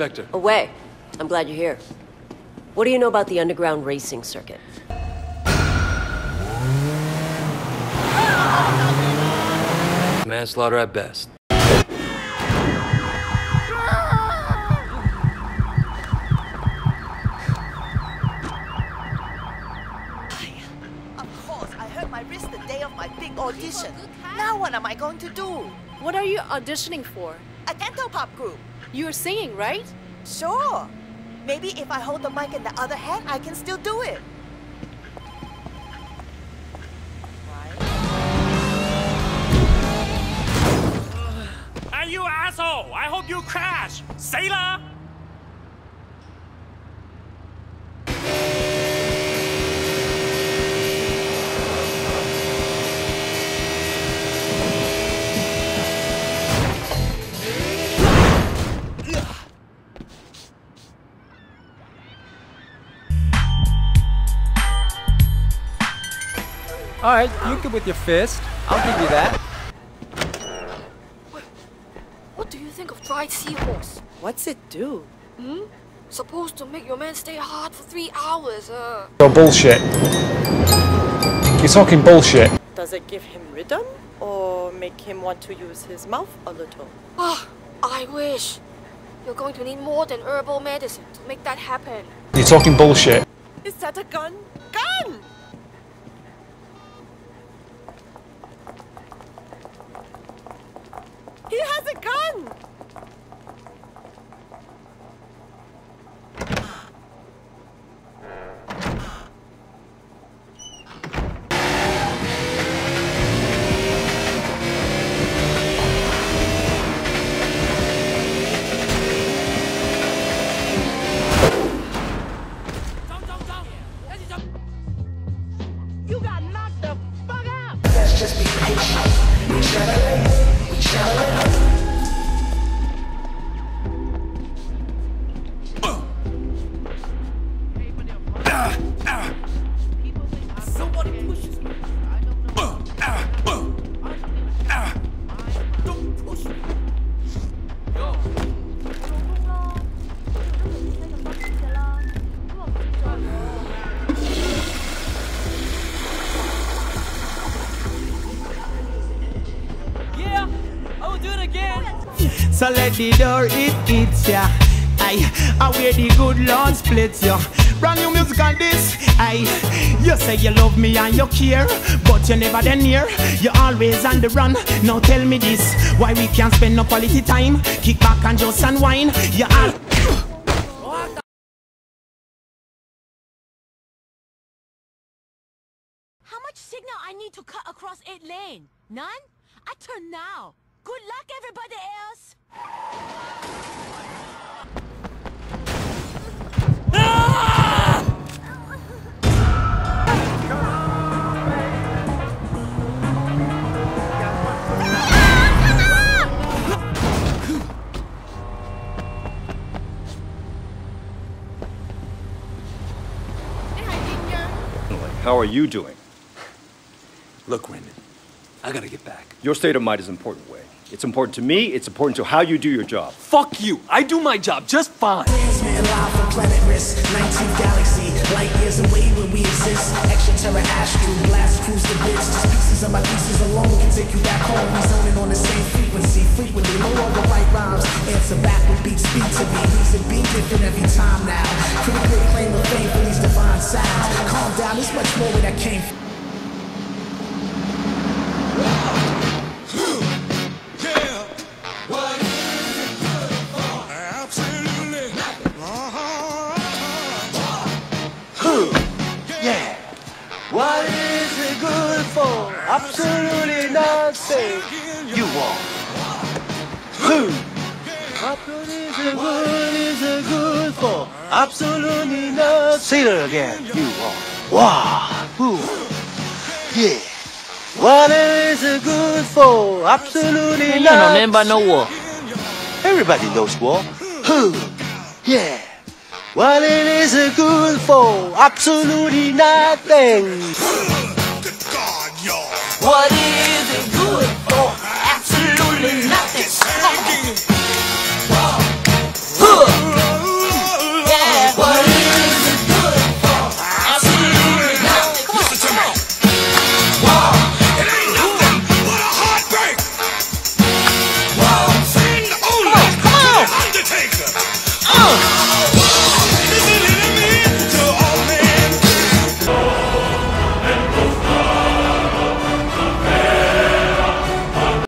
Inspector. Oh, Away. I'm glad you're here. What do you know about the underground racing circuit? Manslaughter at best. Of course, I hurt my wrist the day of my big audition. Now what am I going to do? What are you auditioning for? A dental pop group. You're singing, right? Sure. Maybe if I hold the mic in the other hand, I can still do it. Hey, you asshole! I hope you crash! Sailor! Alright, you can with your fist. I'll give you that. What do you think of dried seahorse? What's it do? Supposed to make your man stay hard for three hours, uh. You're bullshit. You're talking bullshit. Does it give him rhythm or make him want to use his mouth a little? Ah, I wish. You're going to need more than herbal medicine to make that happen. You're talking bullshit. Is that a gun? Gun! He has a gun! So let the door it hits ya. I, I wear the good Lord splits ya. Brand new music on this. I, you say you love me and you care, but you never then near. You're always on the run. Now tell me this, why we can't spend no quality time? Kick back and just unwind. You all. How much signal I need to cut across eight lane? None? I turn now. Good luck, everybody else. How are you doing? Look, Wyndon, I gotta get back. Your state of mind is important, Wei. It's important to me, it's important to how you do your job. Fuck you! I do my job just fine! Transmitting live from planet risk 19th galaxy Light years away when we exist Extra terror astral Blast cruise the bits Just pieces of my pieces alone Can take you back home We zoning on the same frequency Frequently no longer write rhymes Answer back when beats speak to me Reason be different every time now Critically acclaim the fame for these divine sounds Calm down, there's much more where that came from good for? Absolutely nothing. You are. Who? Is good is it good for? Absolutely nothing. Say it again. You are. Wow. Who? Yeah. What is it good for? Absolutely You nothing nothing. about no war. Everybody knows war. Who? Yeah. What it is good for? Absolutely nothing. What is